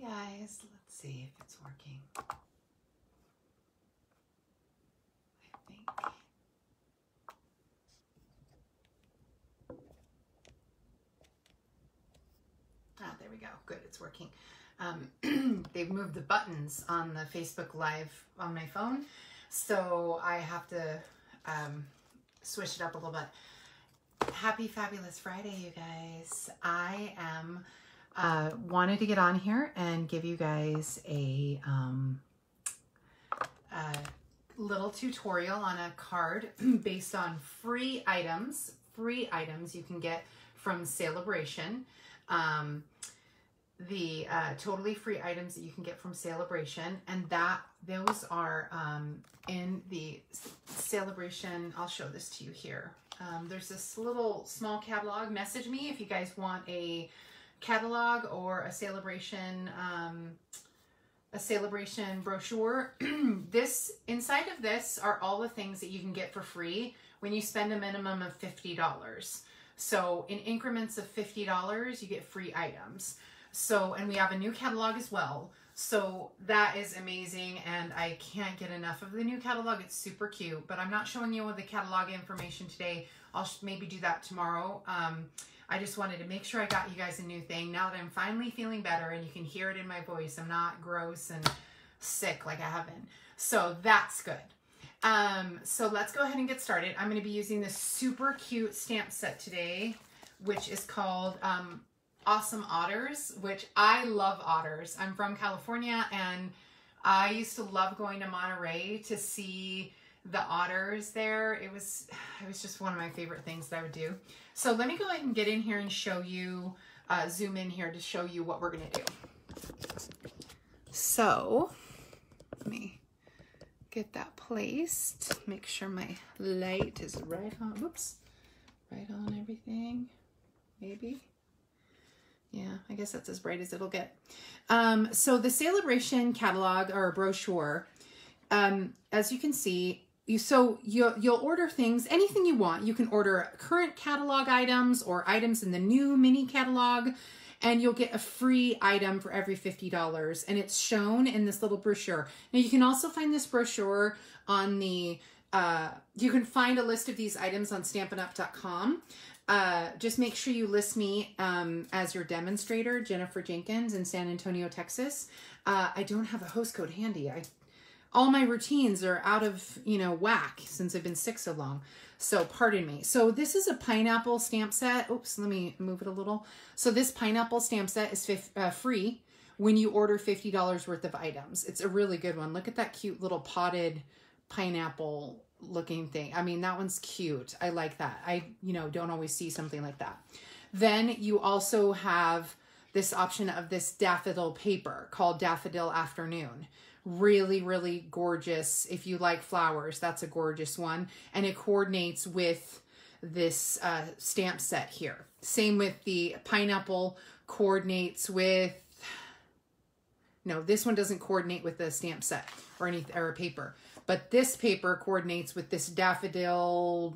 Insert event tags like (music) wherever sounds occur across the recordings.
guys, let's see if it's working. I think. Ah, there we go. Good, it's working. Um, (clears throat) they've moved the buttons on the Facebook Live on my phone, so I have to um, switch it up a little bit. Happy Fabulous Friday, you guys. I am uh, wanted to get on here and give you guys a, um, a little tutorial on a card (clears throat) based on free items, free items you can get from Celebration. Um, the uh, totally free items that you can get from Celebration, and that those are um, in the Celebration. I'll show this to you here. Um, there's this little small catalog. Message me if you guys want a catalog or a celebration um, a celebration brochure. (clears throat) this inside of this are all the things that you can get for free when you spend a minimum of $50. So in increments of $50, you get free items. So, and we have a new catalog as well. So that is amazing and I can't get enough of the new catalog. It's super cute, but I'm not showing you all the catalog information today. I'll maybe do that tomorrow. Um, I just wanted to make sure I got you guys a new thing. Now that I'm finally feeling better and you can hear it in my voice, I'm not gross and sick like I have been. So that's good. Um, so let's go ahead and get started. I'm going to be using this super cute stamp set today, which is called um, Awesome Otters, which I love otters. I'm from California and I used to love going to Monterey to see the otters there. It was, (sighs) it was just one of my favorite things that I would do. So let me go ahead and get in here and show you, uh, zoom in here to show you what we're going to do. So let me get that placed. Make sure my light is right on, whoops, right on everything, maybe. Yeah, I guess that's as bright as it'll get. Um, so the Celebration catalog or brochure, um, as you can see, you so you you'll order things anything you want you can order current catalog items or items in the new mini catalog and you'll get a free item for every $50 and it's shown in this little brochure now you can also find this brochure on the uh, you can find a list of these items on stampinup.com uh, just make sure you list me um, as your demonstrator, Jennifer Jenkins in San Antonio, Texas. Uh, I don't have a host code handy. I all my routines are out of, you know, whack since I've been sick so long. So pardon me. So this is a pineapple stamp set. Oops, let me move it a little. So this pineapple stamp set is uh, free when you order $50 worth of items. It's a really good one. Look at that cute little potted pineapple looking thing. I mean, that one's cute. I like that. I, you know, don't always see something like that. Then you also have this option of this daffodil paper called Daffodil Afternoon really really gorgeous. If you like flowers that's a gorgeous one. And it coordinates with this uh, stamp set here. Same with the pineapple coordinates with no this one doesn't coordinate with the stamp set or any or paper. But this paper coordinates with this daffodil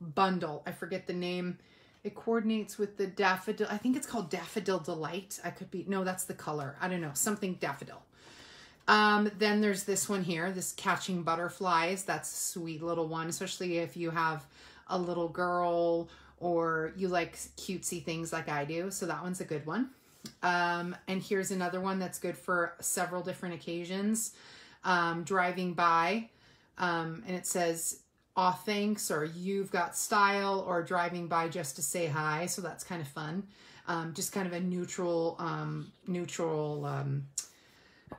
bundle. I forget the name. It coordinates with the daffodil i think it's called daffodil delight. I could be no that's the color. I don't know something daffodil um, then there's this one here, this Catching Butterflies. That's a sweet little one, especially if you have a little girl or you like cutesy things like I do. So that one's a good one. Um, and here's another one that's good for several different occasions. Um, driving by, um, and it says, aw thanks, or you've got style, or driving by just to say hi. So that's kind of fun. Um, just kind of a neutral, um, neutral, um,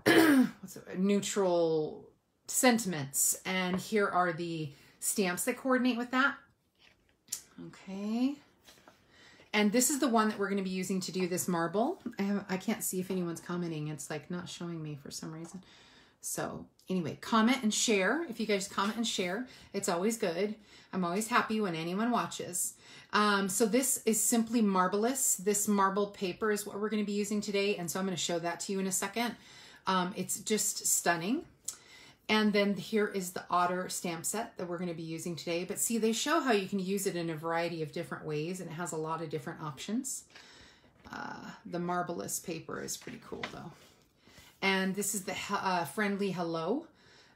(clears throat) neutral sentiments. And here are the stamps that coordinate with that. Okay. And this is the one that we're going to be using to do this marble. I, have, I can't see if anyone's commenting. It's like not showing me for some reason. So anyway, comment and share. If you guys comment and share, it's always good. I'm always happy when anyone watches. Um, so this is simply Marbelous. This marble paper is what we're going to be using today. And so I'm going to show that to you in a second. Um, it's just stunning. And then here is the otter stamp set that we're going to be using today. But see, they show how you can use it in a variety of different ways and it has a lot of different options. Uh, the marvelous paper is pretty cool though. And this is the uh, friendly hello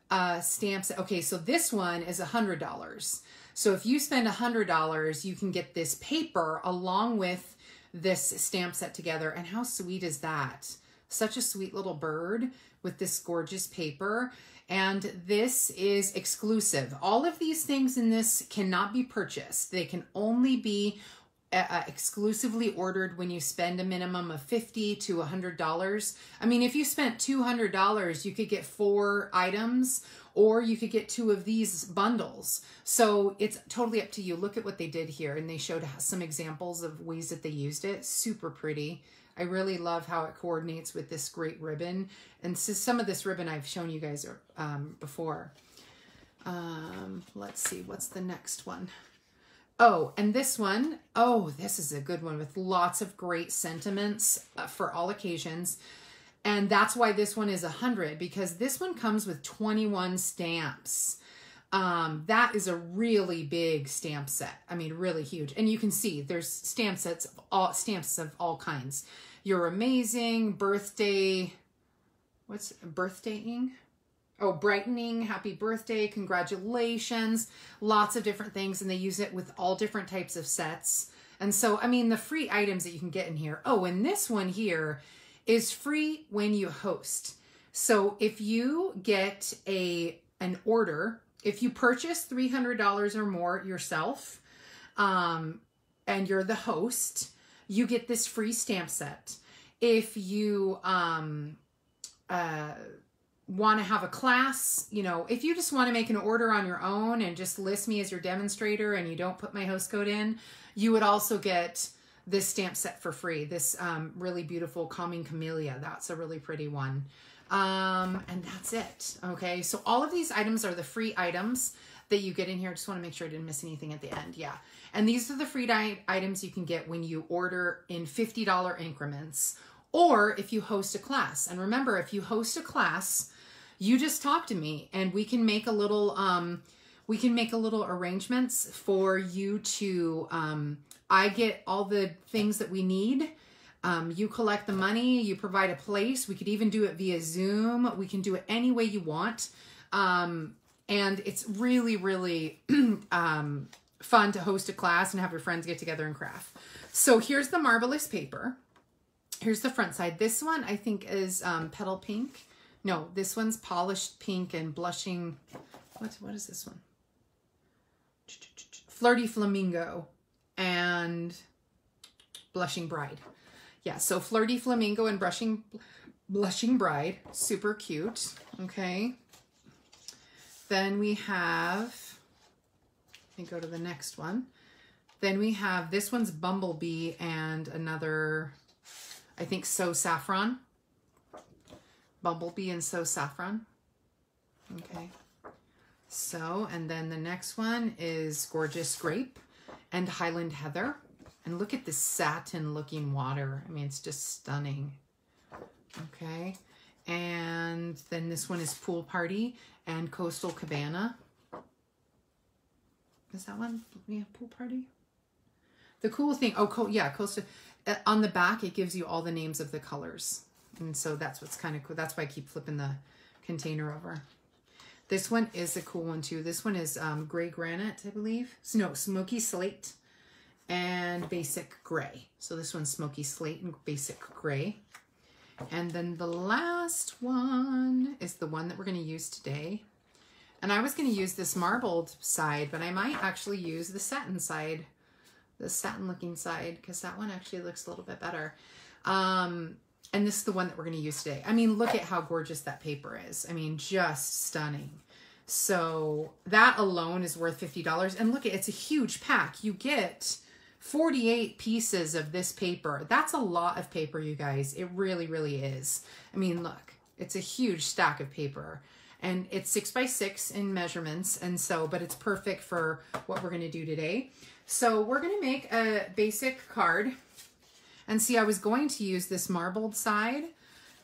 uh, stamps. Okay, so this one is a hundred dollars. So if you spend a hundred dollars, you can get this paper along with this stamp set together. And how sweet is that? Such a sweet little bird with this gorgeous paper. And this is exclusive. All of these things in this cannot be purchased. They can only be uh, uh exclusively ordered when you spend a minimum of 50 to $100. I mean, if you spent $200, you could get four items or you could get two of these bundles. So it's totally up to you. Look at what they did here. And they showed some examples of ways that they used it. Super pretty. I really love how it coordinates with this great ribbon. And so some of this ribbon I've shown you guys um, before. Um, let's see, what's the next one? Oh, and this one, oh, this is a good one with lots of great sentiments uh, for all occasions. And that's why this one is a 100 because this one comes with 21 stamps. Um, that is a really big stamp set. I mean, really huge. And you can see there's stamp sets of all stamps of all kinds. You're amazing, birthday, what's birthdaying? Oh, brightening, happy birthday, congratulations, lots of different things. And they use it with all different types of sets. And so, I mean, the free items that you can get in here. Oh, and this one here is free when you host. So if you get a an order, if you purchase $300 or more yourself, um, and you're the host, you get this free stamp set. If you um, uh, want to have a class, you know, if you just want to make an order on your own and just list me as your demonstrator and you don't put my host code in, you would also get this stamp set for free. This um, really beautiful Calming Camellia. That's a really pretty one. Um, and that's it. Okay, so all of these items are the free items that you get in here. I just want to make sure I didn't miss anything at the end. Yeah. And these are the free items you can get when you order in $50 increments or if you host a class. And remember, if you host a class, you just talk to me and we can make a little um we can make a little arrangements for you to um I get all the things that we need. Um, you collect the money, you provide a place. We could even do it via Zoom. We can do it any way you want. Um, and it's really, really (clears throat) um, fun to host a class and have your friends get together and craft. So here's the marvelous paper. Here's the front side. This one I think is um, petal pink. No, this one's polished pink and blushing. What, what is this one? Flirty Flamingo and Blushing Bride. Yeah, so Flirty Flamingo and Brushing, Blushing Bride. Super cute. Okay. Then we have, let me go to the next one. Then we have, this one's Bumblebee and another, I think, So Saffron. Bumblebee and So Saffron. Okay. So, and then the next one is Gorgeous Grape and Highland Heather. And look at this satin looking water. I mean, it's just stunning. Okay. And then this one is Pool Party and Coastal Cabana. Is that one? Yeah, Pool Party. The cool thing, oh, yeah, Coastal. Uh, on the back, it gives you all the names of the colors. And so that's what's kind of cool. That's why I keep flipping the container over. This one is a cool one too. This one is um, gray granite, I believe. No, smoky slate and basic gray. So this one's smoky slate and basic gray. And then the last one is the one that we're going to use today. And I was going to use this marbled side, but I might actually use the satin side, the satin looking side, because that one actually looks a little bit better. Um, and this is the one that we're going to use today. I mean, look at how gorgeous that paper is. I mean, just stunning. So that alone is worth $50. And look, it's a huge pack. You get 48 pieces of this paper. That's a lot of paper, you guys. It really, really is. I mean, look, it's a huge stack of paper. And it's six by six in measurements. And so, but it's perfect for what we're going to do today. So we're going to make a basic card and see, I was going to use this marbled side,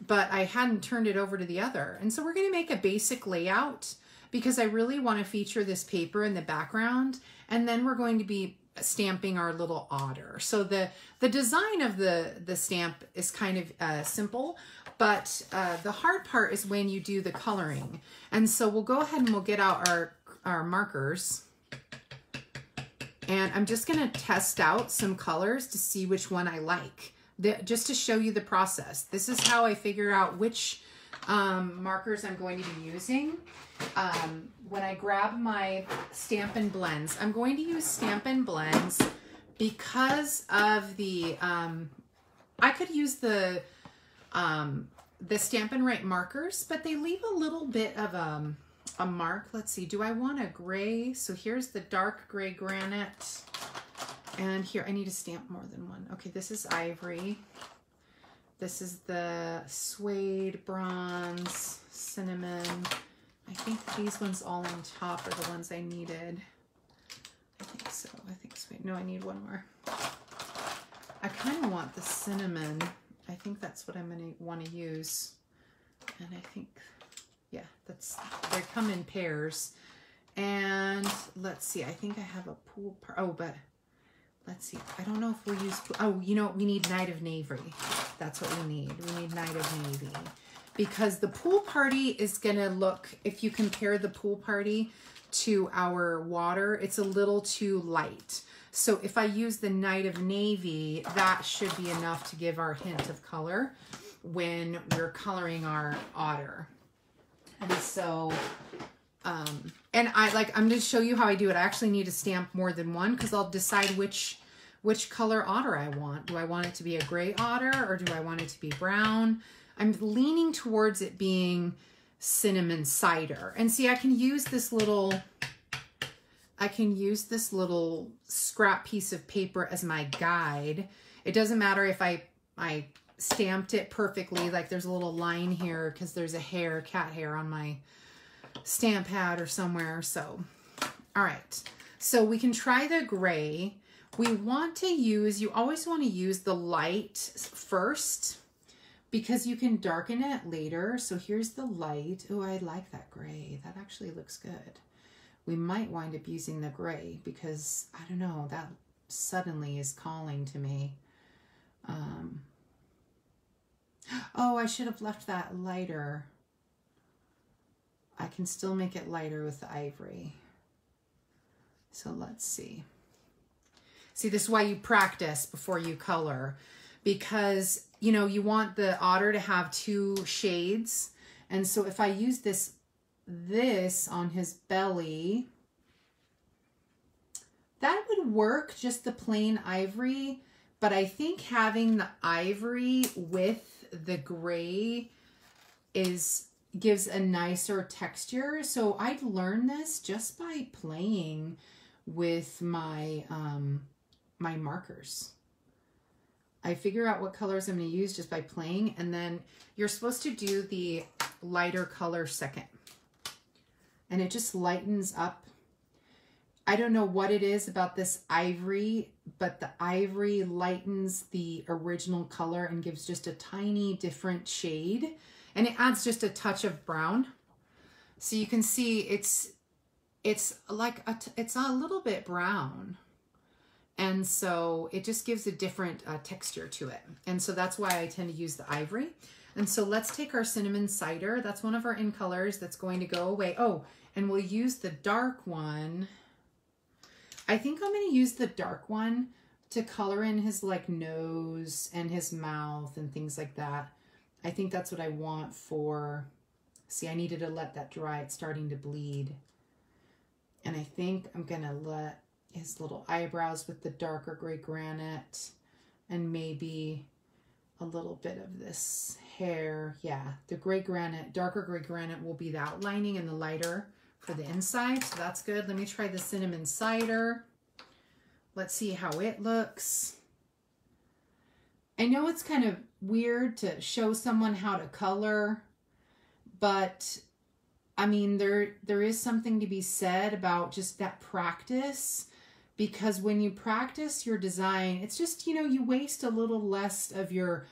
but I hadn't turned it over to the other. And so we're going to make a basic layout because I really want to feature this paper in the background. And then we're going to be stamping our little otter. So the the design of the the stamp is kind of uh, simple, but uh, the hard part is when you do the coloring. And so we'll go ahead and we'll get out our our markers. And I'm just gonna test out some colors to see which one I like, the, just to show you the process. This is how I figure out which um, markers I'm going to be using. Um, when I grab my Stampin' Blends, I'm going to use Stampin' Blends because of the, um, I could use the, um, the Stampin' Write markers, but they leave a little bit of um, a mark. Let's see, do I want a gray? So here's the dark gray granite. And here, I need to stamp more than one. Okay, this is ivory. This is the suede, bronze, cinnamon. I think these ones all on top are the ones I needed. I think so. I think suede. No, I need one more. I kind of want the cinnamon. I think that's what I'm going to want to use. And I think, yeah, that's, they come in pairs. And let's see, I think I have a pool, oh, but let's see. I don't know if we'll use, oh, you know, we need Night of Navy. That's what we need. We need Night of Navy. Because the pool party is going to look, if you compare the pool party to our water, it's a little too light. So if I use the Night of Navy, that should be enough to give our hint of color when we're coloring our otter. And so, um, and I like, I'm going to show you how I do it. I actually need to stamp more than one because I'll decide which, which color otter I want. Do I want it to be a gray otter or do I want it to be brown? I'm leaning towards it being cinnamon cider. And see, I can use this little, I can use this little scrap piece of paper as my guide. It doesn't matter if I, I stamped it perfectly, like there's a little line here because there's a hair, cat hair on my stamp pad or somewhere. So, all right. So we can try the gray. We want to use, you always want to use the light first because you can darken it later. So here's the light. Oh, I like that gray. That actually looks good. We might wind up using the gray because, I don't know, that suddenly is calling to me. Um, (gasps) oh, I should have left that lighter. I can still make it lighter with the ivory. So let's see. See, this is why you practice before you color because, you know, you want the otter to have two shades. And so if I use this, this on his belly, that would work, just the plain ivory. But I think having the ivory with the gray is gives a nicer texture. So I'd learned this just by playing with my um, my markers. I figure out what colors I'm going to use just by playing, and then you're supposed to do the lighter color second. And it just lightens up. I don't know what it is about this ivory, but the ivory lightens the original color and gives just a tiny different shade. And it adds just a touch of brown. So you can see it's it's like a, it's a little bit brown. And so it just gives a different uh, texture to it. And so that's why I tend to use the ivory. And so let's take our cinnamon cider. That's one of our in colors that's going to go away. Oh, and we'll use the dark one. I think I'm going to use the dark one to color in his like nose and his mouth and things like that. I think that's what I want for, see, I needed to let that dry. It's starting to bleed. And I think I'm going to let his little eyebrows with the darker gray granite and maybe a little bit of this hair. Yeah, the gray granite, darker gray granite will be the outlining and the lighter for the inside. So that's good. Let me try the cinnamon cider. Let's see how it looks. I know it's kind of weird to show someone how to color, but I mean, there there is something to be said about just that practice because when you practice your design, it's just, you know, you waste a little less of your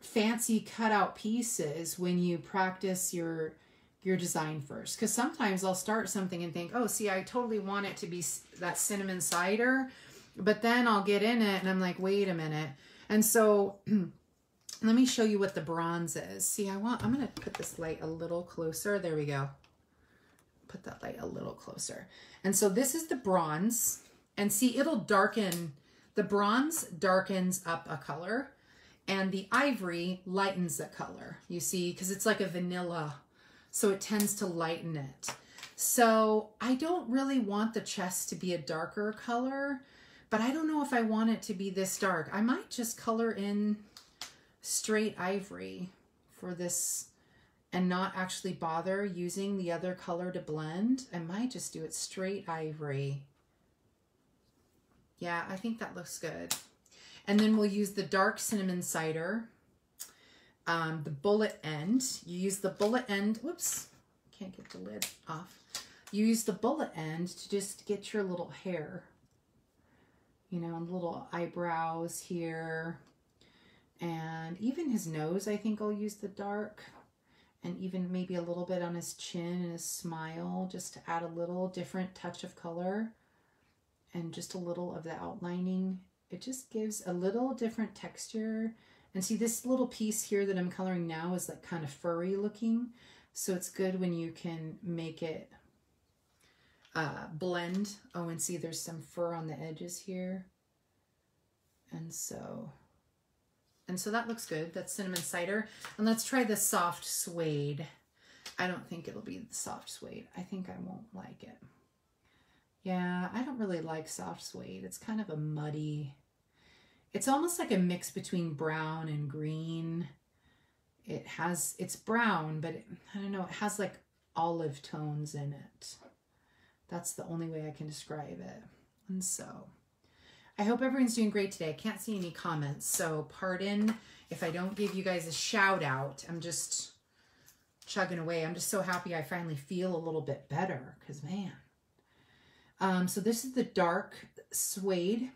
fancy cutout pieces when you practice your your design first because sometimes I'll start something and think, oh, see, I totally want it to be that cinnamon cider, But then I'll get in it and I'm like, wait a minute. And so (clears throat) let me show you what the bronze is. See, I want, I'm going to put this light a little closer. There we go. Put that light a little closer. And so this is the bronze. And see, it'll darken, the bronze darkens up a color and the ivory lightens the color, you see, because it's like a vanilla. So it tends to lighten it. So I don't really want the chest to be a darker color, but I don't know if I want it to be this dark. I might just color in straight ivory for this and not actually bother using the other color to blend. I might just do it straight ivory. Yeah, I think that looks good. And then we'll use the dark cinnamon cider, um, the bullet end. You use the bullet end, whoops, can't get the lid off. You use the bullet end to just get your little hair, you know, little eyebrows here. And even his nose, I think I'll use the dark. And even maybe a little bit on his chin and his smile, just to add a little different touch of color and just a little of the outlining it just gives a little different texture. And see this little piece here that I'm coloring now is like kind of furry looking. So it's good when you can make it uh, blend. Oh, and see there's some fur on the edges here. And so, and so that looks good. That's cinnamon cider. And let's try the soft suede. I don't think it'll be the soft suede. I think I won't like it. Yeah, I don't really like soft suede. It's kind of a muddy, it's almost like a mix between brown and green. It has, it's brown, but it, I don't know, it has like olive tones in it. That's the only way I can describe it. And so I hope everyone's doing great today. I can't see any comments, so pardon if I don't give you guys a shout out. I'm just chugging away. I'm just so happy I finally feel a little bit better because man. Um, so this is the dark suede.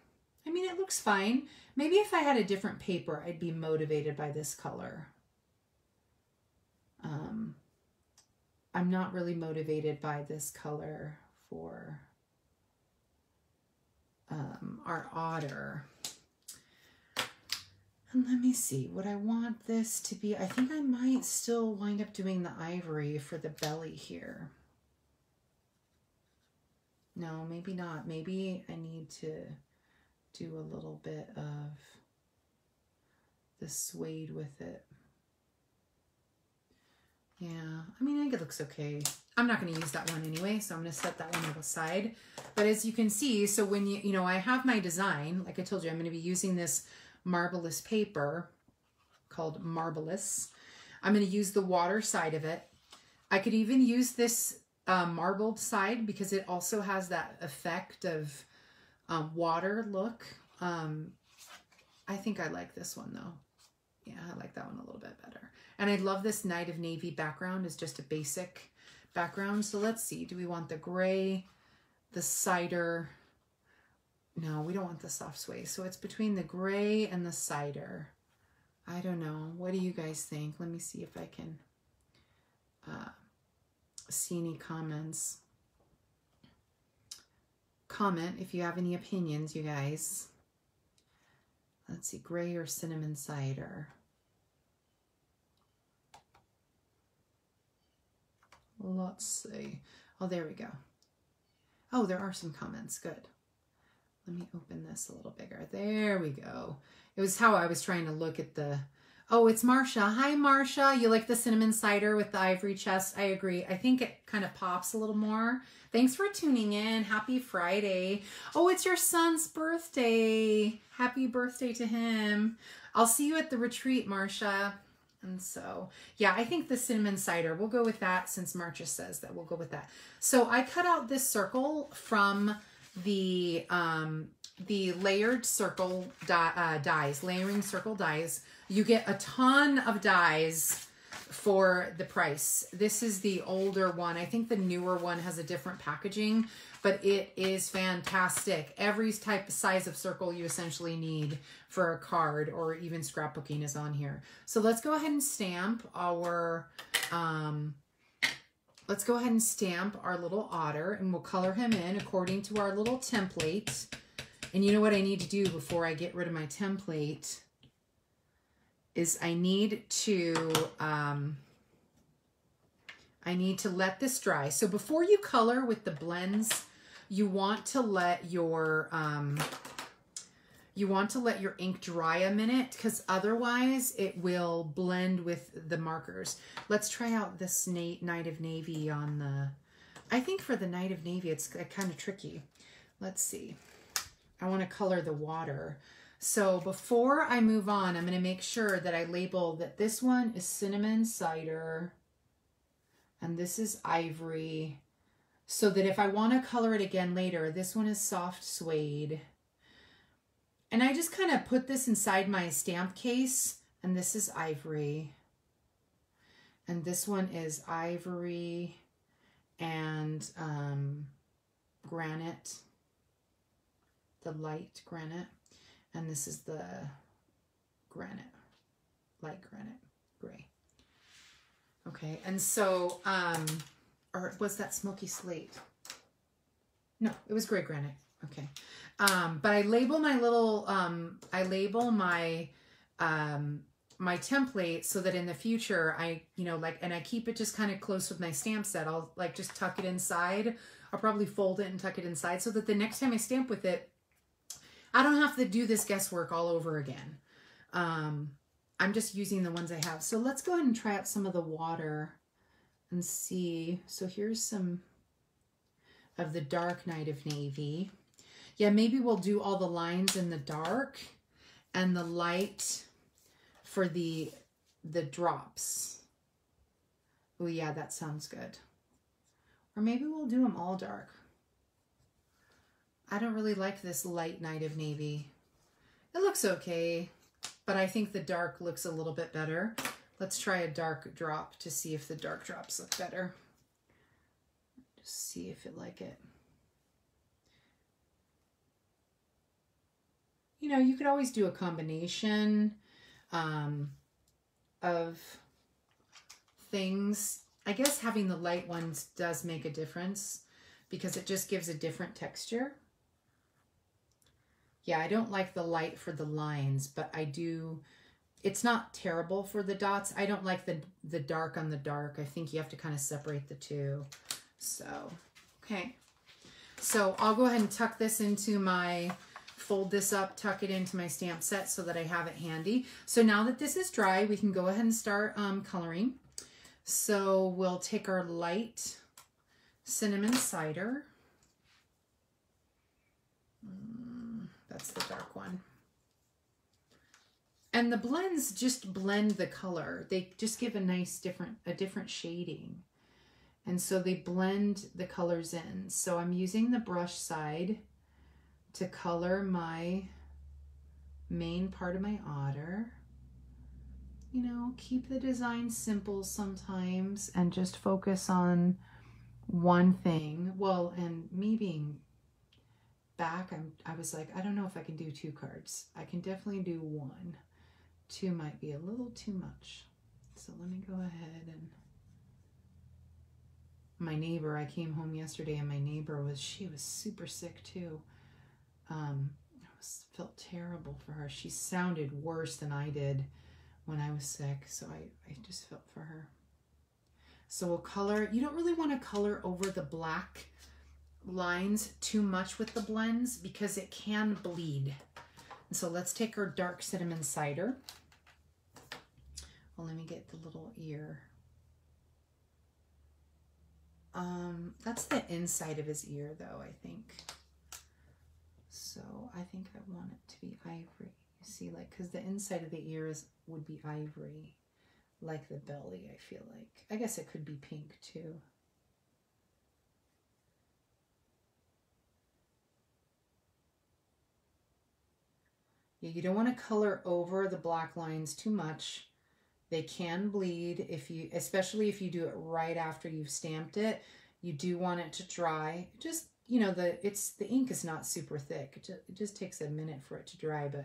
I mean, it looks fine. Maybe if I had a different paper, I'd be motivated by this color. Um, I'm not really motivated by this color for um, our otter. And let me see what I want this to be. I think I might still wind up doing the ivory for the belly here. No, maybe not. Maybe I need to do a little bit of the suede with it. Yeah, I mean, I think it looks okay. I'm not going to use that one anyway, so I'm going to set that one aside. But as you can see, so when you, you know, I have my design, like I told you, I'm going to be using this Marvelous paper called Marvelous. I'm going to use the water side of it. I could even use this uh, marbled side because it also has that effect of um, water look. Um, I think I like this one though. Yeah, I like that one a little bit better. And I love this Night of Navy background. It's just a basic background. So let's see. Do we want the gray, the cider? No, we don't want the soft suede. So it's between the gray and the cider. I don't know. What do you guys think? Let me see if I can uh, see any comments comment if you have any opinions, you guys. Let's see, gray or cinnamon cider. Let's see. Oh, there we go. Oh, there are some comments. Good. Let me open this a little bigger. There we go. It was how I was trying to look at the Oh, it's Marsha. Hi, Marsha. You like the cinnamon cider with the ivory chest? I agree. I think it kind of pops a little more. Thanks for tuning in. Happy Friday. Oh, it's your son's birthday. Happy birthday to him. I'll see you at the retreat, Marsha. And so, yeah, I think the cinnamon cider, we'll go with that since Marsha says that we'll go with that. So I cut out this circle from the um, the layered circle uh, dies, layering circle dies you get a ton of dies for the price. This is the older one. I think the newer one has a different packaging, but it is fantastic. Every type of size of circle you essentially need for a card or even scrapbooking is on here. So let's go ahead and stamp our, um, let's go ahead and stamp our little otter and we'll color him in according to our little template. And you know what I need to do before I get rid of my template is I need to, um, I need to let this dry. So before you color with the blends, you want to let your, um, you want to let your ink dry a minute because otherwise it will blend with the markers. Let's try out this Night of Navy on the, I think for the Night of Navy, it's kind of tricky. Let's see. I want to color the water. So before I move on, I'm going to make sure that I label that this one is cinnamon cider and this is ivory so that if I want to color it again later, this one is soft suede. And I just kind of put this inside my stamp case and this is ivory. And this one is ivory and um, granite, the light granite. And this is the granite, light granite, gray. Okay, and so, um, or was that smoky slate? No, it was gray granite. Okay. Um, but I label my little, um, I label my, um, my template so that in the future I, you know, like, and I keep it just kind of close with my stamp set. I'll like just tuck it inside. I'll probably fold it and tuck it inside so that the next time I stamp with it, I don't have to do this guesswork all over again. Um, I'm just using the ones I have. So let's go ahead and try out some of the water and see. So here's some of the dark Night of Navy. Yeah, maybe we'll do all the lines in the dark and the light for the the drops. Oh yeah, that sounds good. Or maybe we'll do them all dark. I don't really like this light Night of Navy. It looks okay but I think the dark looks a little bit better. Let's try a dark drop to see if the dark drops look better. Just see if it like it. You know, you could always do a combination um, of things. I guess having the light ones does make a difference because it just gives a different texture. Yeah, I don't like the light for the lines, but I do, it's not terrible for the dots. I don't like the, the dark on the dark. I think you have to kind of separate the two. So, okay. So I'll go ahead and tuck this into my, fold this up, tuck it into my stamp set so that I have it handy. So now that this is dry, we can go ahead and start um, coloring. So we'll take our light cinnamon cider. That's the dark one. And the blends just blend the color. They just give a nice different, a different shading. And so they blend the colors in. So I'm using the brush side to color my main part of my otter. You know, keep the design simple sometimes and just focus on one thing. Well, and me being back, I'm, I was like, I don't know if I can do two cards. I can definitely do one. Two might be a little too much. So let me go ahead and my neighbor, I came home yesterday and my neighbor was, she was super sick too. Um, I was, felt terrible for her. She sounded worse than I did when I was sick. So I, I just felt for her. So we'll color, you don't really want to color over the black lines too much with the blends because it can bleed. And so let's take our dark cinnamon cider. Well, let me get the little ear. Um, that's the inside of his ear though, I think. So I think I want it to be ivory. You see, like, because the inside of the ears would be ivory, like the belly, I feel like. I guess it could be pink too. You don't want to color over the black lines too much. They can bleed if you, especially if you do it right after you've stamped it. You do want it to dry. Just, you know, the it's the ink is not super thick. It just, it just takes a minute for it to dry, but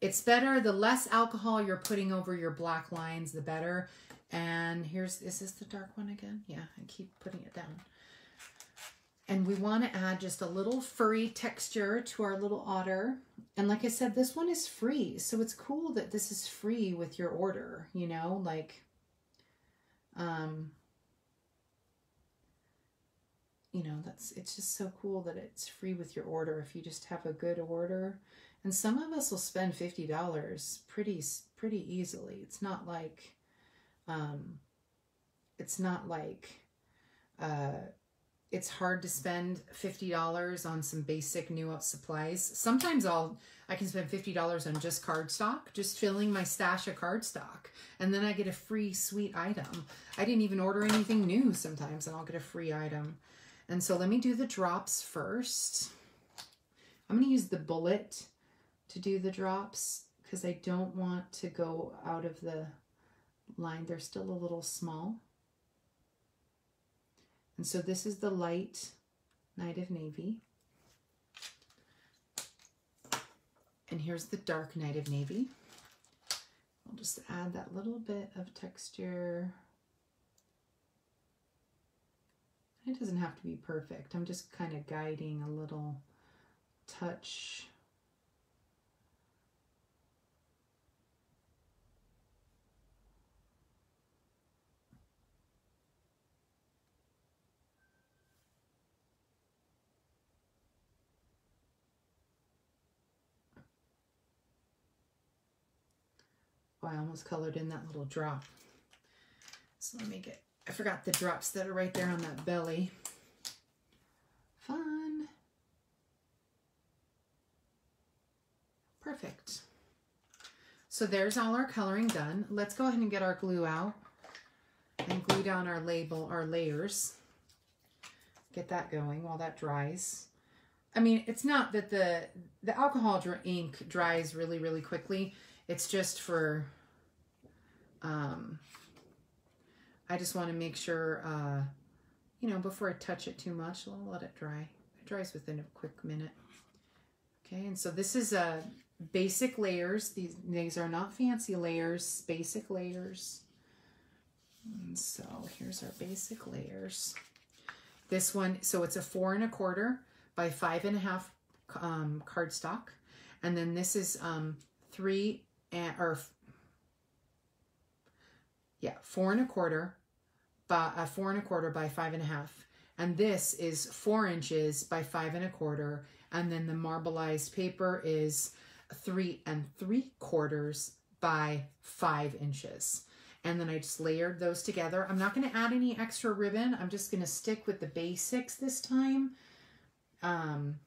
it's better. The less alcohol you're putting over your black lines, the better. And here's, is this the dark one again? Yeah, I keep putting it down. And we want to add just a little furry texture to our little otter. And like I said, this one is free. So it's cool that this is free with your order, you know, like, um, you know, that's, it's just so cool that it's free with your order if you just have a good order. And some of us will spend $50 pretty, pretty easily. It's not like, um, it's not like, uh, it's hard to spend $50 on some basic new supplies. Sometimes I'll I can spend $50 on just cardstock, just filling my stash of cardstock. And then I get a free sweet item. I didn't even order anything new sometimes and I'll get a free item. And so let me do the drops first. I'm going to use the bullet to do the drops because I don't want to go out of the line. They're still a little small. And so this is the light Night of Navy. And here's the dark Night of Navy. I'll just add that little bit of texture. It doesn't have to be perfect. I'm just kind of guiding a little touch I almost colored in that little drop. So let me get, I forgot the drops that are right there on that belly. Fun. Perfect. So there's all our coloring done. Let's go ahead and get our glue out and glue down our label, our layers. Get that going while that dries. I mean, it's not that the, the alcohol ink dries really, really quickly. It's just for um, I just want to make sure, uh, you know, before I touch it too much, I'll let it dry. It dries within a quick minute. Okay, and so this is uh, basic layers. These, these are not fancy layers, basic layers. And so here's our basic layers. This one, so it's a four and a quarter by five and a half um, cardstock. And then this is um, three and, or yeah, four and a quarter by uh, four and a quarter by five and a half. And this is four inches by five and a quarter. And then the marbleized paper is three and three quarters by five inches. And then I just layered those together. I'm not going to add any extra ribbon. I'm just going to stick with the basics this time. Um,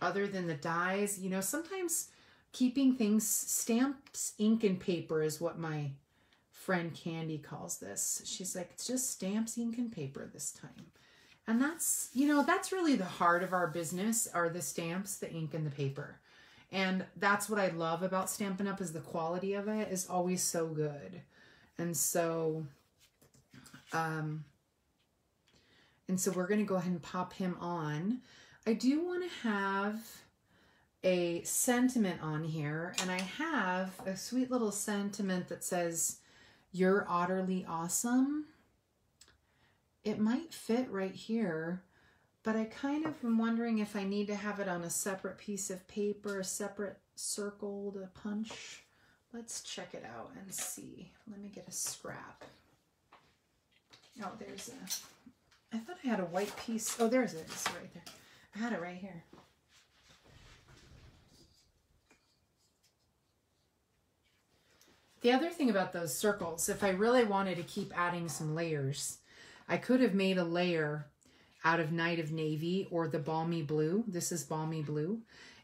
other than the dies, you know, sometimes keeping things, stamps, ink, and paper is what my friend Candy calls this. She's like, it's just stamps, ink, and paper this time. And that's, you know, that's really the heart of our business are the stamps, the ink, and the paper. And that's what I love about Stampin' Up! is the quality of it is always so good. And so, um, and so we're going to go ahead and pop him on. I do want to have a sentiment on here, and I have a sweet little sentiment that says, you're utterly awesome. It might fit right here, but I kind of am wondering if I need to have it on a separate piece of paper, a separate circle to punch. Let's check it out and see. Let me get a scrap. Oh, there's a, I thought I had a white piece. Oh, there's it. It's right there. I had it right here. The other thing about those circles, if I really wanted to keep adding some layers, I could have made a layer out of Night of Navy or the Balmy Blue. This is Balmy Blue.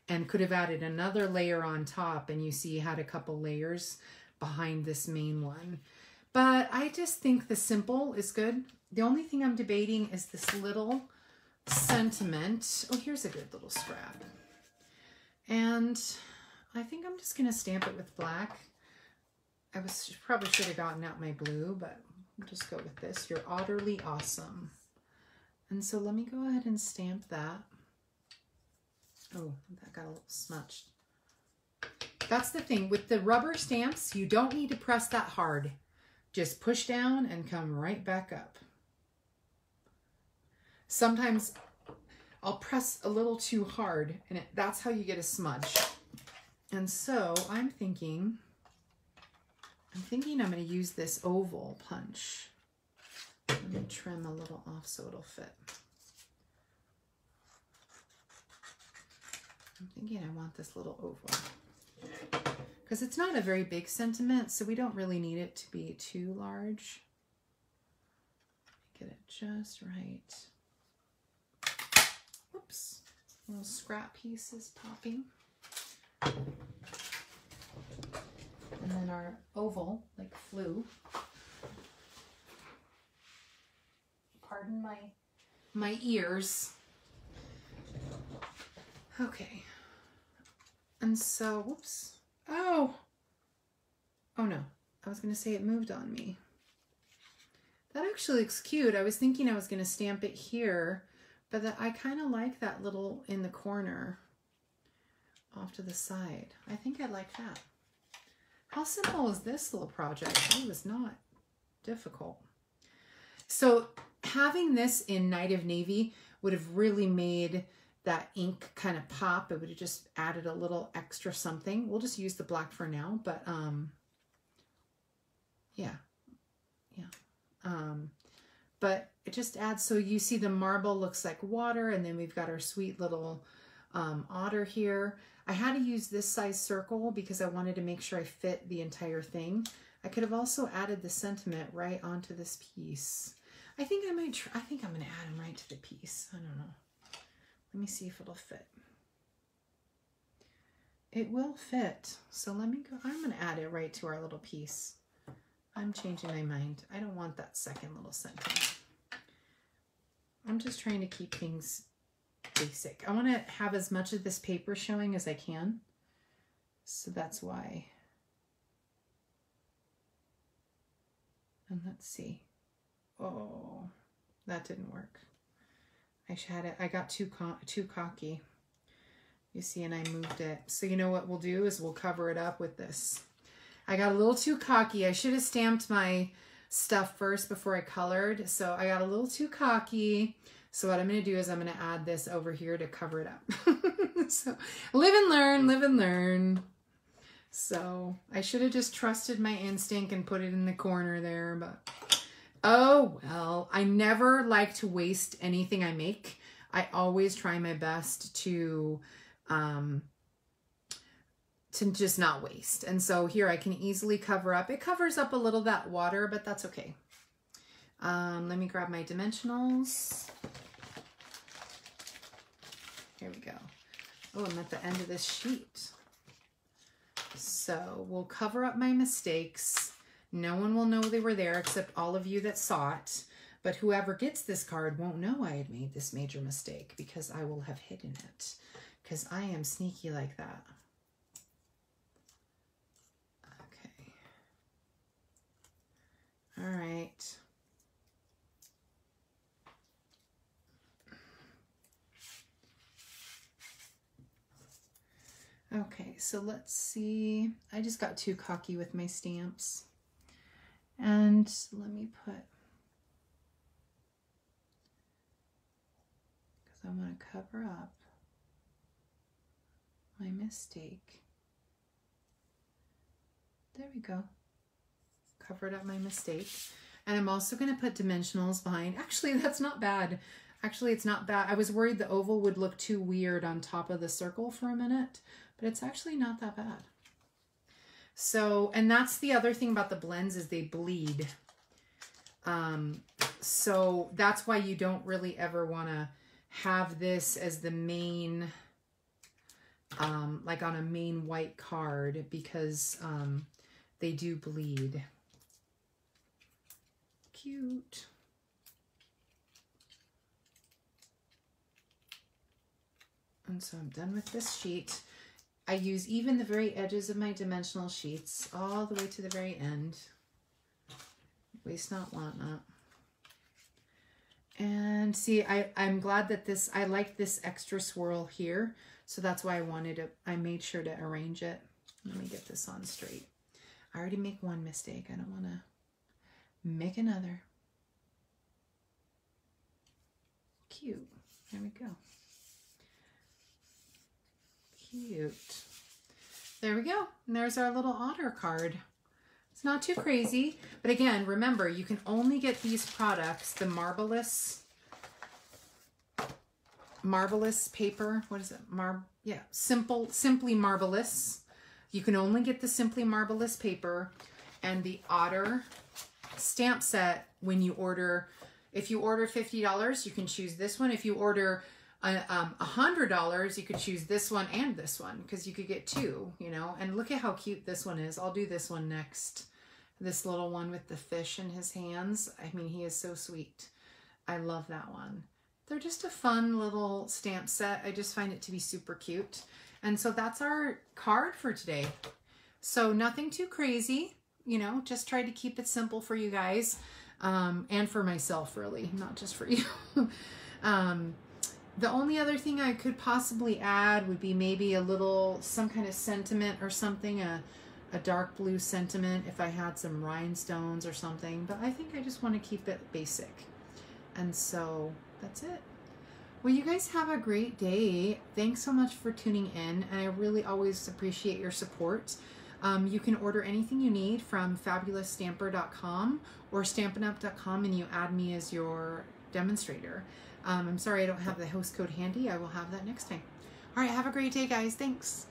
And could have added another layer on top and you see had a couple layers behind this main one. But I just think the simple is good. The only thing I'm debating is this little sentiment. Oh, here's a good little scrap. And I think I'm just going to stamp it with black. I was probably should have gotten out my blue, but I'll just go with this. You're utterly awesome. And so let me go ahead and stamp that. Oh, that got a little smudged. That's the thing. With the rubber stamps, you don't need to press that hard. Just push down and come right back up. sometimes I'll press a little too hard and it, that's how you get a smudge. And so I'm thinking, I'm thinking I'm going to use this oval punch. Let me trim a little off so it'll fit. I'm thinking I want this little oval. Because it's not a very big sentiment, so we don't really need it to be too large. Get it just right. Whoops. Little scrap pieces popping. And then our oval, like flu. Pardon my my ears. Okay. And so, whoops. Oh. Oh no. I was going to say it moved on me. That actually looks cute. I was thinking I was going to stamp it here, but I kind of like that little in the corner off to the side. I think I like that. How simple is this little project? It was not difficult. So having this in Night of Navy would have really made that ink kind of pop. It would have just added a little extra something. We'll just use the black for now, but um, yeah, yeah. Um, but it just adds, so you see the marble looks like water and then we've got our sweet little um, otter here. I had to use this size circle because I wanted to make sure I fit the entire thing. I could have also added the sentiment right onto this piece. I think I might try, I think I'm going to add them right to the piece. I don't know. Let me see if it'll fit. It will fit. So let me go, I'm going to add it right to our little piece. I'm changing my mind. I don't want that second little sentence. I'm just trying to keep things basic. I want to have as much of this paper showing as I can. So that's why. And let's see. Oh, that didn't work. I had it. I got too co too cocky. You see, and I moved it. So you know what we'll do is we'll cover it up with this. I got a little too cocky. I should have stamped my stuff first before I colored. So I got a little too cocky. So what I'm going to do is I'm going to add this over here to cover it up. (laughs) so live and learn, live and learn. So I should have just trusted my instinct and put it in the corner there, but oh well. I never like to waste anything I make. I always try my best to um, to just not waste. And so here I can easily cover up. It covers up a little that water, but that's okay. Um, let me grab my dimensionals. Here we go. Oh, I'm at the end of this sheet. So we'll cover up my mistakes. No one will know they were there except all of you that saw it. But whoever gets this card won't know I had made this major mistake because I will have hidden it. Because I am sneaky like that. Okay. All right. Okay, so let's see. I just got too cocky with my stamps. And let me put, because I want to cover up my mistake. There we go. Covered up my mistake. And I'm also going to put dimensionals behind. Actually, (laughs) that's not bad. Actually, it's not bad. I was worried the oval would look too weird on top of the circle for a minute, but it's actually not that bad. So, and that's the other thing about the blends is they bleed. Um, so that's why you don't really ever want to have this as the main, um, like on a main white card because um, they do bleed. Cute. And so I'm done with this sheet. I use even the very edges of my dimensional sheets all the way to the very end. Waste not, want not. And see, I, I'm glad that this, I like this extra swirl here. So that's why I wanted to, I made sure to arrange it. Let me get this on straight. I already make one mistake. I don't want to make another. cute. There we go. Cute. There we go. And there's our little otter card. It's not too crazy. But again, remember, you can only get these products, the Marbelous, Marbelous paper. What is it? Mar yeah, simple, Simply Marbelous. You can only get the Simply Marbelous paper and the Otter stamp set when you order. If you order $50, you can choose this one. If you order a um, hundred dollars, you could choose this one and this one because you could get two, you know. And look at how cute this one is. I'll do this one next. This little one with the fish in his hands. I mean, he is so sweet. I love that one. They're just a fun little stamp set. I just find it to be super cute. And so that's our card for today. So nothing too crazy, you know, just try to keep it simple for you guys um, and for myself, really, not just for (laughs) you. um, the only other thing I could possibly add would be maybe a little, some kind of sentiment or something, a, a dark blue sentiment if I had some rhinestones or something. But I think I just want to keep it basic. And so that's it. Well, you guys have a great day. Thanks so much for tuning in. And I really always appreciate your support. Um, you can order anything you need from fabulousstamper.com or stampinup.com and you add me as your demonstrator. Um, I'm sorry I don't have the host code handy. I will have that next time. All right, have a great day, guys. Thanks.